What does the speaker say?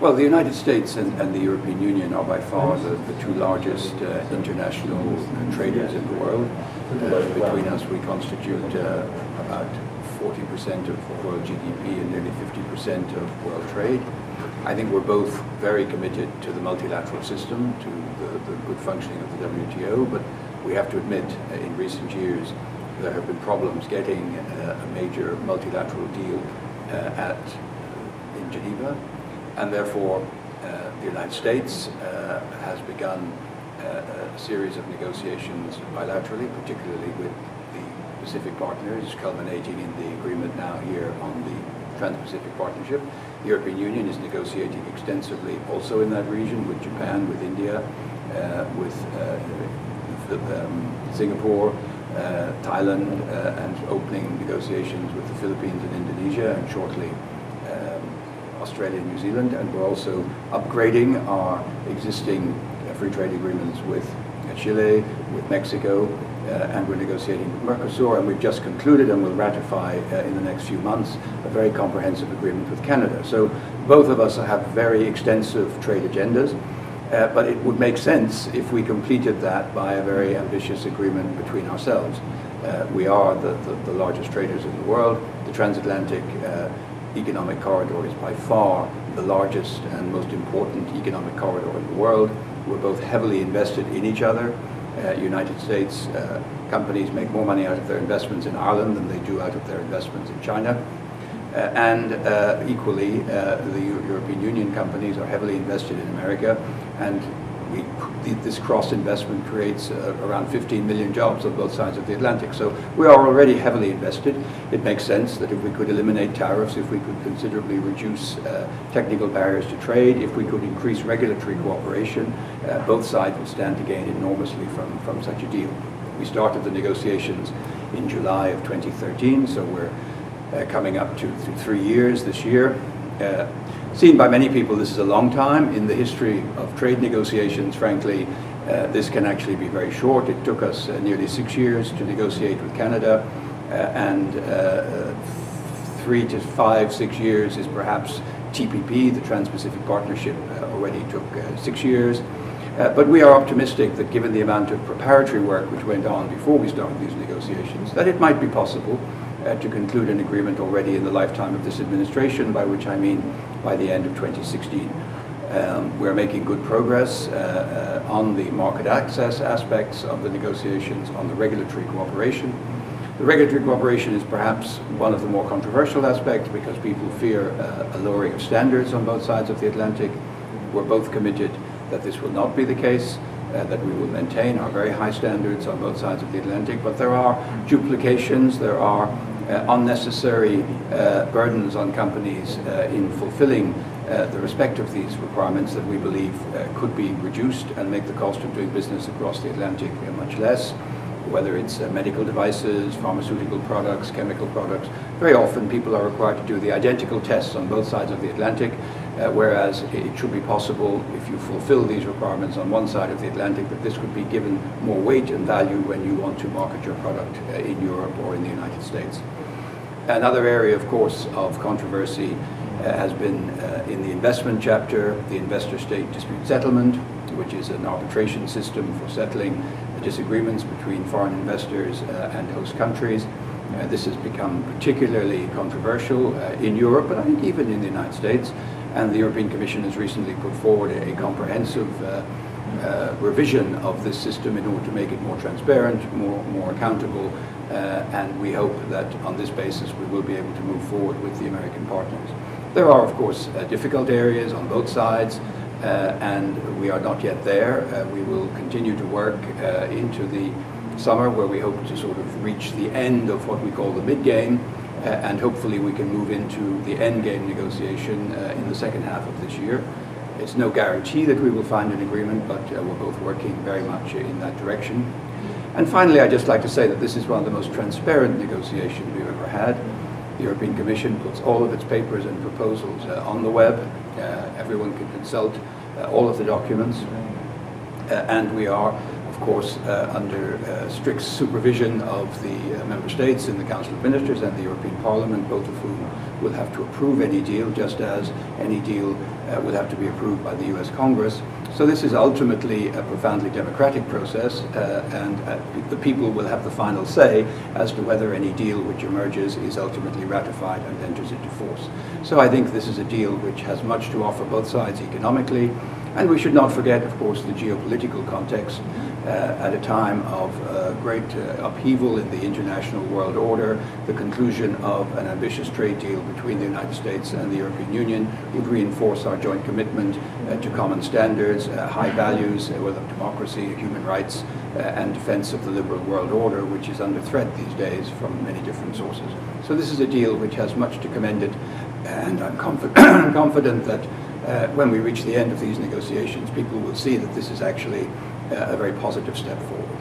Well, the United States and, and the European Union are by far the, the two largest uh, international traders in the world. Uh, between us, we constitute uh, about 40% of world GDP and nearly 50% of world trade. I think we're both very committed to the multilateral system, to the, the good functioning of the WTO, but we have to admit uh, in recent years there have been problems getting uh, a major multilateral deal uh, at in Geneva and therefore uh, the United States uh, has begun uh, a series of negotiations bilaterally, particularly with the Pacific partners, culminating in the agreement now here on the Trans-Pacific Partnership. The European Union is negotiating extensively also in that region with Japan, with India, uh, with uh, um, Singapore, uh, Thailand, and opening negotiations with the Philippines and Indonesia, and shortly Australia and New Zealand, and we're also upgrading our existing uh, free trade agreements with uh, Chile, with Mexico, uh, and we're negotiating with Mercosur, and we've just concluded and will ratify uh, in the next few months a very comprehensive agreement with Canada. So both of us have very extensive trade agendas, uh, but it would make sense if we completed that by a very ambitious agreement between ourselves. Uh, we are the, the, the, largest traders in the world. The transatlantic economic corridor is by far the largest and most important economic corridor in the world. We're both heavily invested in each other. Uh, United States uh, companies make more money out of their investments in Ireland than they do out of their investments in China. Uh, and uh, equally, uh, the European Union companies are heavily invested in America and we, this cross investment creates uh, around 15 million jobs on both sides of the Atlantic. So we are already heavily invested. It makes sense that if we could eliminate tariffs, if we could considerably reduce uh, technical barriers to trade, if we could increase regulatory cooperation, uh, both sides would stand to gain enormously from, from such a deal. We started the negotiations in July of 2013, so we're uh, coming up to, to three years this year. Uh, seen by many people this is a long time. In the history of trade negotiations, frankly, uh, this can actually be very short. It took us uh, nearly six years to negotiate with Canada, uh, and uh, three to five, six years is perhaps TPP, the Trans-Pacific Partnership, uh, already took six years. but we are optimistic that given the amount of preparatory work which went on before we started these negotiations, that it might be possible uh, to conclude an agreement already in the lifetime of this administration, by which I mean by the end of 2016. Um, we're making good progress uh, uh, on the market access aspects of the negotiations, on the regulatory cooperation. The regulatory cooperation is perhaps one of the more controversial aspects because people fear uh, a lowering of standards on both sides of the Atlantic. We're both committed that this will not be the case, uh, that we will maintain our very high standards on both sides of the Atlantic, but there are duplications, there are unnecessary uh, burdens on companies uh, in fulfilling the respect of these requirements that we believe could be reduced and make the cost of doing business across the Atlantic much less whether it's uh, medical devices, pharmaceutical products, chemical products. Very often people are required to do the identical tests on both sides of the Atlantic, uh, whereas it should be possible if you fulfill these requirements on one side of the Atlantic that this could be given more weight and value when you want to market your product uh, in Europe or in the United States. Another area, of course, of controversy uh, has been uh, in the investment chapter, the investor-state dispute settlement, which is an arbitration system for settling disagreements between foreign investors uh, and host countries. Uh, this has become particularly controversial in Europe, but I think even in the United States. And the European Commission has recently put forward a, comprehensive uh, uh, revision of this system in order to make it more transparent, more, more accountable, uh, and we hope that on this basis we will be able to move forward with the American partners. There are, of course, difficult areas on both sides. Uh, and we are not yet there. Uh, we will continue to work uh, into the summer where we hope to sort of reach the end of what we call the mid-game and hopefully we can move into the end game negotiation in the second half of this year. It's no guarantee that we will find an agreement, but uh, we're both working very much in that direction. And finally, I'd just like to say that this is one of the most transparent negotiations we've ever had. The European Commission puts all of its papers and proposals uh, on the web. Uh, everyone can consult uh, all of the documents. Uh, and we are, of course, uh, under uh, strict supervision of the uh, member states in the Council of Ministers and the European Parliament, both of whom will have to approve any deal, just as any deal uh, would have to be approved by the US Congress. So this is ultimately a profoundly democratic process, uh, and uh, the people will have the final say as to whether any deal which emerges is ultimately ratified and enters into force. So I think this is a deal which has much to offer both sides economically, and we should not forget, of course, the geopolitical context uh, at a time of uh, great uh, upheaval in the international world order. The conclusion of an ambitious trade deal between the United States and the European Union would reinforce our joint commitment uh, to common standards, uh, high values, whether democracy, human rights, and defense of the liberal world order, which is under threat these days from many different sources. So this is a deal which has much to commend it, and I'm confi confident that uh, when we reach the end of these negotiations, people will see that this is actually uh, a very positive step forward.